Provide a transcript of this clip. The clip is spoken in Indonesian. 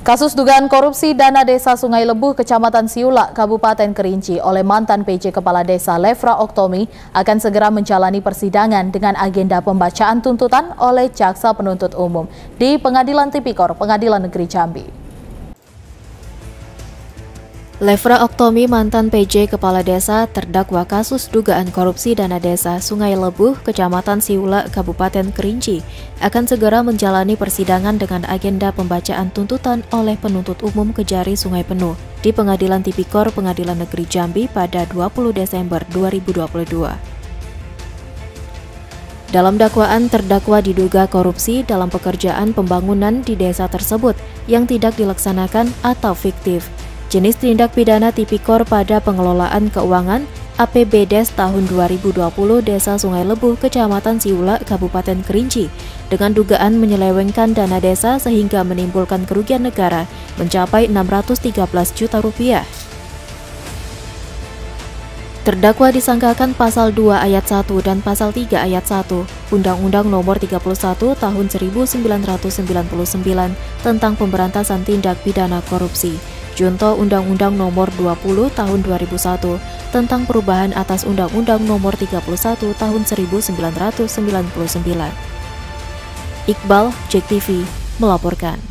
Kasus dugaan korupsi dana desa Sungai Lebuh, Kecamatan Siula, Kabupaten Kerinci oleh mantan PJ Kepala Desa Lefra Oktomi akan segera menjalani persidangan dengan agenda pembacaan tuntutan oleh Jaksa Penuntut Umum di Pengadilan Tipikor, Pengadilan Negeri Jambi. Lefra Oktomi, mantan PJ Kepala Desa, terdakwa kasus dugaan korupsi dana desa Sungai Lebuh, Kecamatan Siula, Kabupaten Kerinci, akan segera menjalani persidangan dengan agenda pembacaan tuntutan oleh penuntut umum Kejari Sungai Penuh di Pengadilan Tipikor Pengadilan Negeri Jambi pada 20 Desember 2022. Dalam dakwaan, terdakwa diduga korupsi dalam pekerjaan pembangunan di desa tersebut yang tidak dilaksanakan atau fiktif jenis tindak pidana tipikor pada pengelolaan keuangan APBDes tahun 2020 Desa Sungai Lebuh, Kecamatan Siula, Kabupaten Kerinci, dengan dugaan menyelewengkan dana desa sehingga menimbulkan kerugian negara mencapai 613 juta rupiah. Terdakwa disangkakan pasal 2 ayat 1 dan pasal 3 ayat 1 Undang-Undang Nomor 31 Tahun 1999 tentang Pemberantasan Tindak Pidana Korupsi Junto Undang-Undang Nomor 20 Tahun 2001 tentang perubahan atas Undang-Undang Nomor 31 Tahun 1999. Iqbal, JEK TV, melaporkan.